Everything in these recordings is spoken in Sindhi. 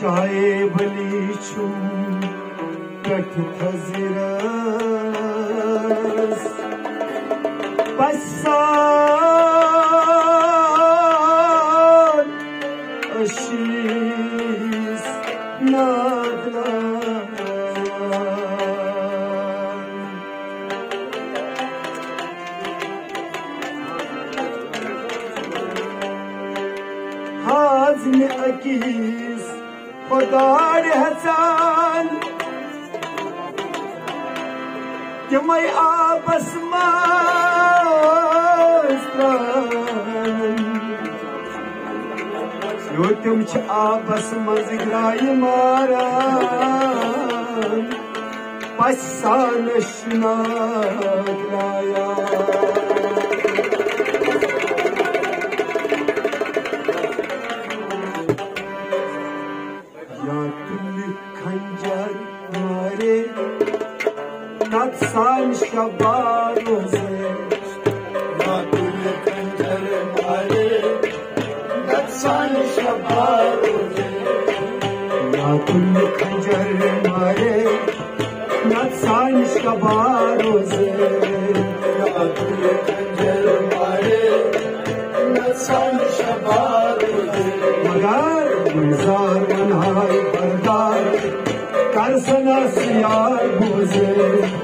شايب لي شو بدك تهزران بسان اشیز ندارم حزم اکیز خدا رهتن Jemai abas mazdan Yotum çi abas mazgrayı maran Passan şunadran सोज़े जर मारे न जर मारे न साइश कारो से न जर मारे न सारगर मज़ा मनार बार करियार बजे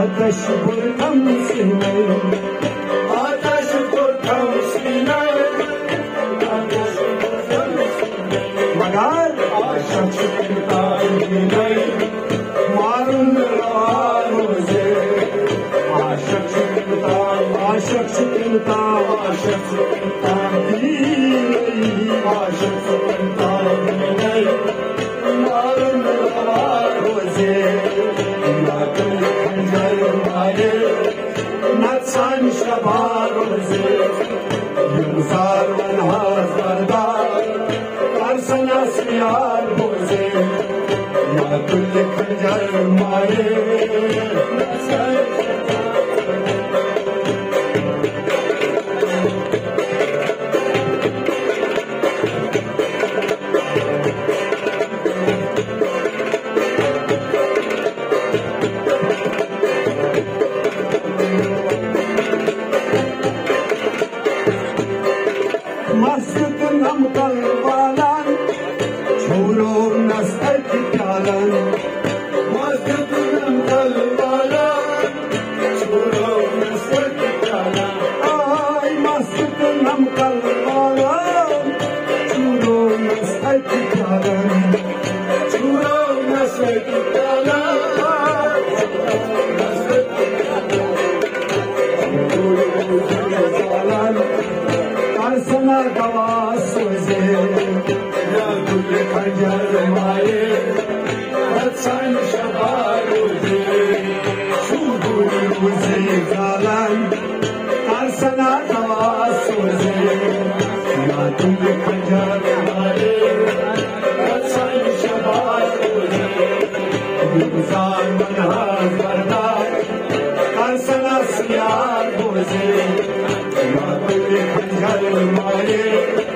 Ateş vurdum seni Ateş vurdum seni Ateş vurdum seni Magar aşık çıktı Marun aruze Aşık çıktı Aşık çıktı Aşık çıktı न सवाल बुज़ारना करि கல்வான ربوزي ان کي ما گلين گھرن ما لي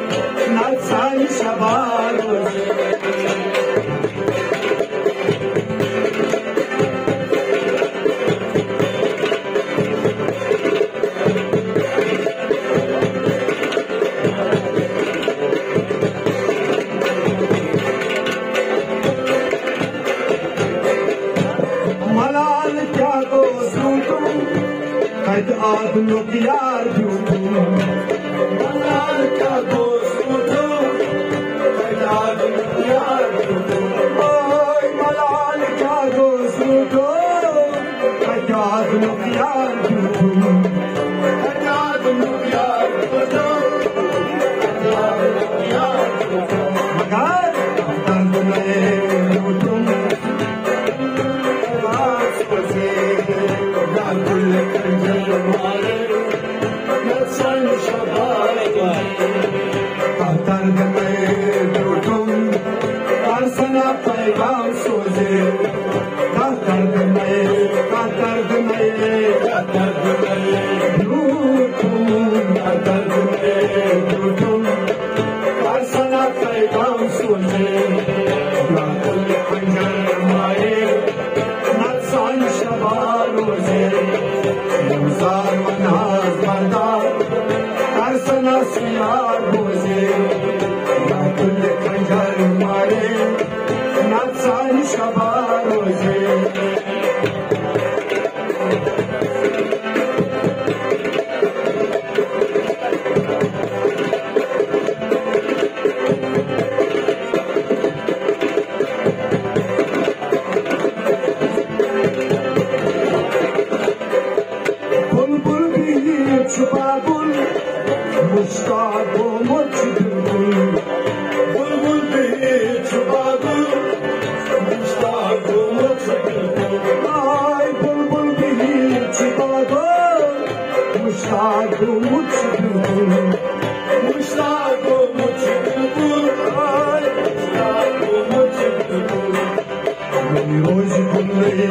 کو प्यार پیار جو تو नसना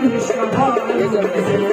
Yes, sir.